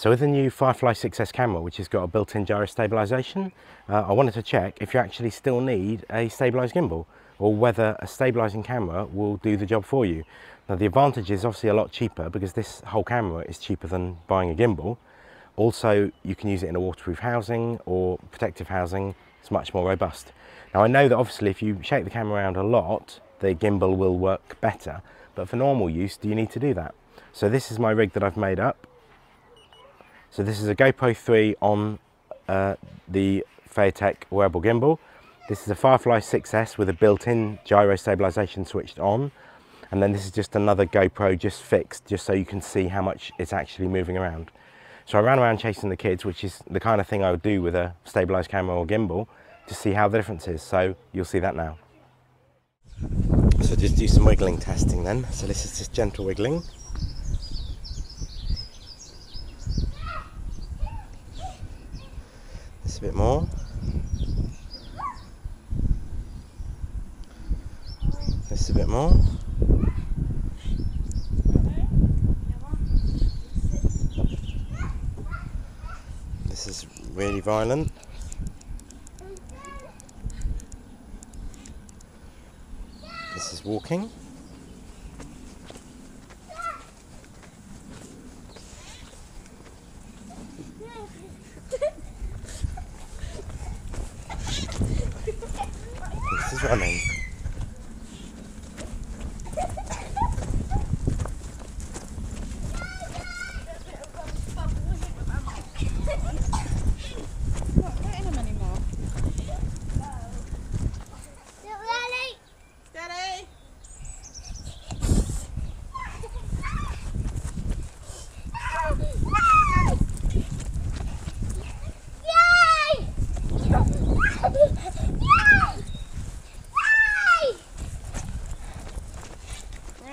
So with the new Firefly 6S camera, which has got a built-in gyro stabilization, uh, I wanted to check if you actually still need a stabilized gimbal or whether a stabilizing camera will do the job for you. Now the advantage is obviously a lot cheaper because this whole camera is cheaper than buying a gimbal. Also, you can use it in a waterproof housing or protective housing. It's much more robust. Now I know that obviously if you shake the camera around a lot, the gimbal will work better, but for normal use, do you need to do that? So this is my rig that I've made up. So this is a GoPro 3 on uh, the Feiyu Tech wearable gimbal. This is a Firefly 6S with a built-in gyro stabilization switched on. And then this is just another GoPro just fixed, just so you can see how much it's actually moving around. So I ran around chasing the kids, which is the kind of thing I would do with a stabilized camera or gimbal to see how the difference is. So you'll see that now. So just do some wiggling testing then. So this is just gentle wiggling. A bit more. This a bit more. This is really violent. This is walking. Is running.